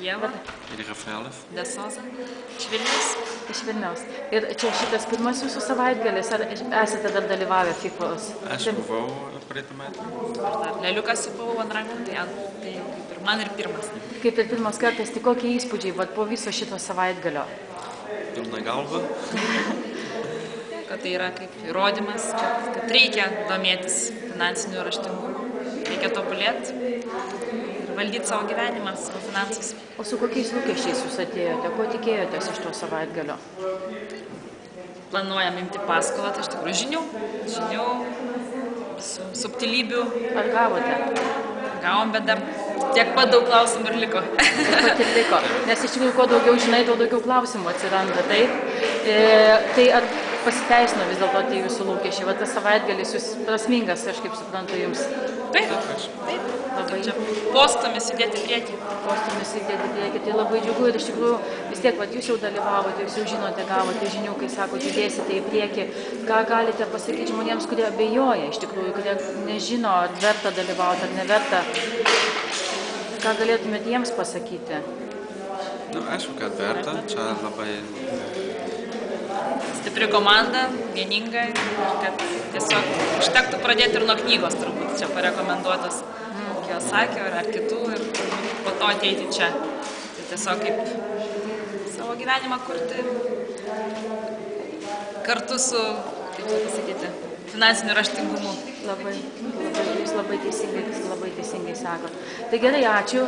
Ieva, ir Rafaelas. Desoza, iš Vilnius. Iš Vilniaus. Ir čia šitas pirmas jūsų savaitgalis, ar esate dar dalyvavę FIFOS? Aš buvau praeitą metą. Aš dar leliukas buvau ant rankų, tai, tai kaip ir man ir pirmas. Kaip ir pirmas kartas, tai kokie įspūdžiai vat, po viso šito savaitgalio? Pilna galva. Kad tai yra kaip įrodymas, kad, kad reikia domėtis finansiniu raštingumu, reikia tobulėti ir valdyti savo gyvenimą, savo finansus. O su kokiais lūkesčiais jūs atėjote? Ko tikėjotės iš to savaitgalio? Planuojam imti paskolą, tai iš tikrųjų žinių, žinių, su, subtilybių Ar gavote? gavom, bet dar tiek pat daug klausimų ir liko. Pat ir liko. Nes iš tikrųjų, kuo daugiau žinai, tuo daugiau klausimų atsiranda. Taip? E, tai ar pasiteisino vis dėlto tie jūsų lūkesčiai? Va tas savaitgalis jūs prasmingas, aš kaip suprantu, jums Taip, taip. labai Čia postumis judėti į priekį. postumis įdėti į priekį. Tai labai džiugu ir iš tikrųjų vis tiek, vat, jūs jau dalyvavote, jūs jau žinote, gavote žinių, kai sakote, judėsite į priekį. Ką galite pasakyti žmonėms, kurie abejoja, iš tikrųjų, kurie nežino, ar verta dalyvauti, ar neverta. Ką galėtumėte jiems pasakyti? Nu, aišku, kad verta. Čia labai Stipri komanda, vieninga, ir kad tiesiog užtektų pradėti ir nuo knygos turbūt čia parekomenduotos Kiyosakio ar, ar kitų ir po to ateiti čia. Tai tiesiog kaip savo gyvenimą kurti kartu su, kaip pasakyti, finansiniu raštingumu. Labai, labai, jūs labai teisingai, labai teisingai sakot. Tai gerai, ačiū.